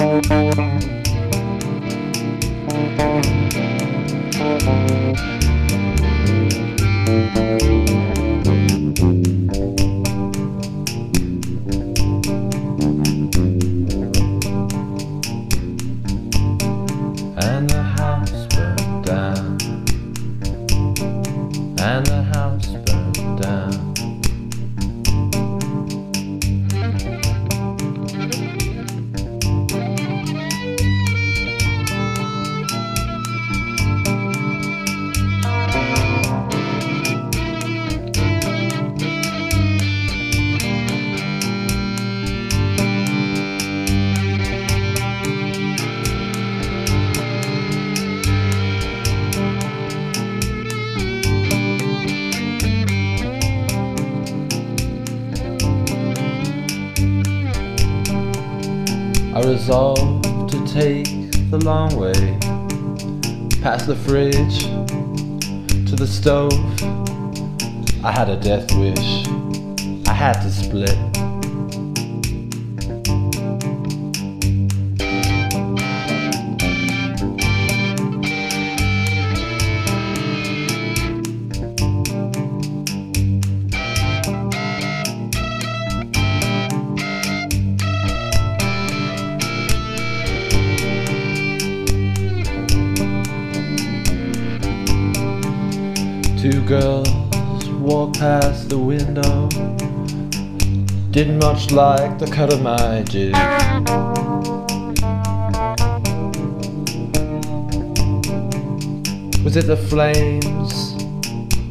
Música resolved to take the long way past the fridge to the stove. I had a death wish, I had to split. Two girls walked past the window. Didn't much like the cut of my jib. Was it the flames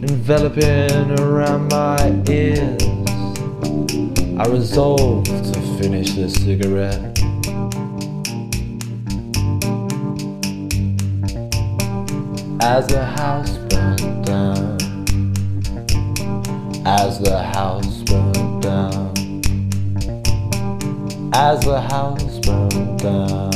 enveloping around my ears? I resolved to finish this cigarette. As the house burned down, as the house burned down, as the house burned down.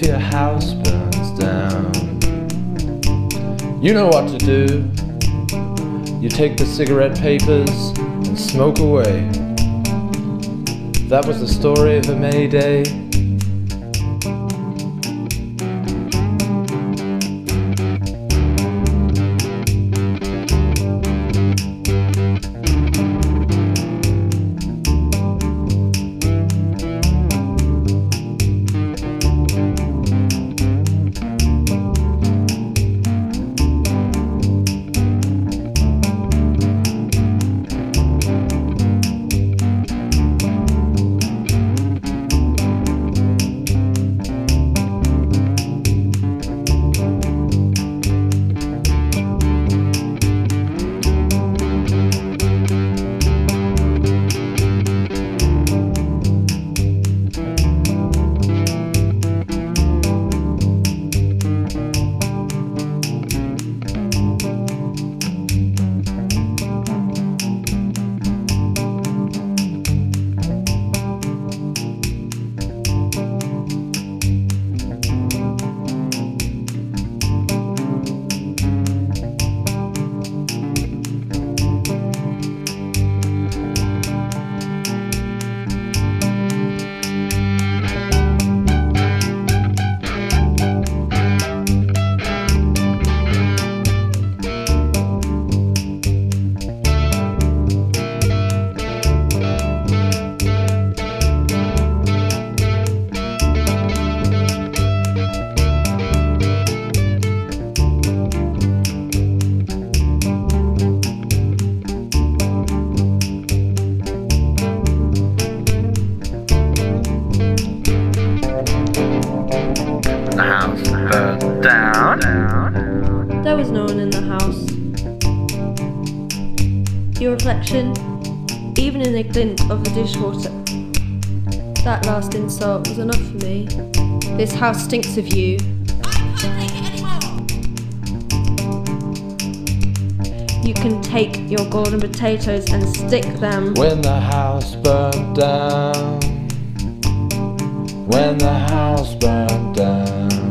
If your house burns down, you know what to do. You take the cigarette papers and smoke away. That was the story of a May Day. Your reflection, even in a glint of the dishwater. That last insult was enough for me. This house stinks of you. I can't take it anymore. You can take your golden potatoes and stick them. When the house burned down. When the house burned down.